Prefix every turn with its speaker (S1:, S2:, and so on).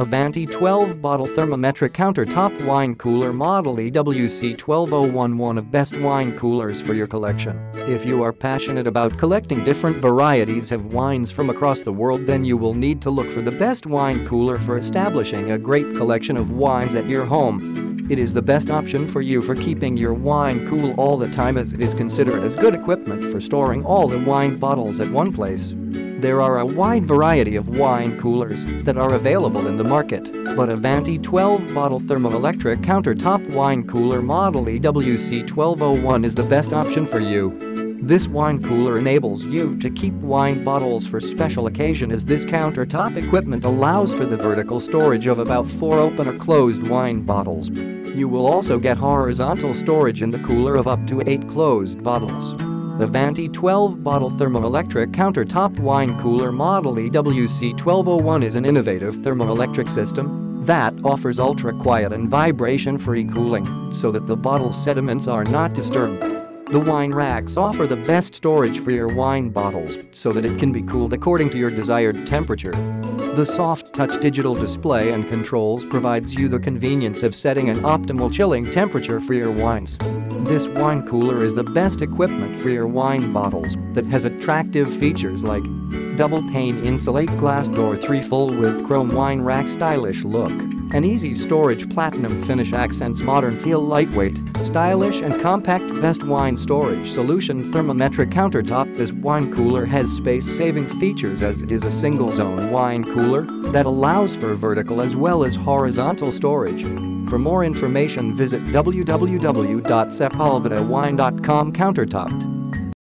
S1: Avanti 12 bottle thermometric countertop wine cooler model EWC12011 one of best wine coolers for your collection. If you are passionate about collecting different varieties of wines from across the world then you will need to look for the best wine cooler for establishing a great collection of wines at your home. It is the best option for you for keeping your wine cool all the time as it is considered as good equipment for storing all the wine bottles at one place. There are a wide variety of wine coolers that are available in the market, but Avanti 12-bottle thermoelectric countertop wine cooler model EWC1201 is the best option for you. This wine cooler enables you to keep wine bottles for special occasion as this countertop equipment allows for the vertical storage of about four open or closed wine bottles. You will also get horizontal storage in the cooler of up to eight closed bottles. The Avanti 12-bottle thermoelectric countertop wine cooler model EWC1201 is an innovative thermoelectric system that offers ultra-quiet and vibration-free cooling so that the bottle sediments are not disturbed. The wine racks offer the best storage for your wine bottles so that it can be cooled according to your desired temperature. The soft touch digital display and controls provides you the convenience of setting an optimal chilling temperature for your wines. This wine cooler is the best equipment for your wine bottles that has attractive features like double pane insulate glass door 3 full width chrome wine rack stylish look an easy storage platinum finish accents modern feel lightweight, stylish and compact best wine storage solution thermometric countertop This wine cooler has space-saving features as it is a single-zone wine cooler that allows for vertical as well as horizontal storage. For more information visit www.sepulvedawine.com countertop.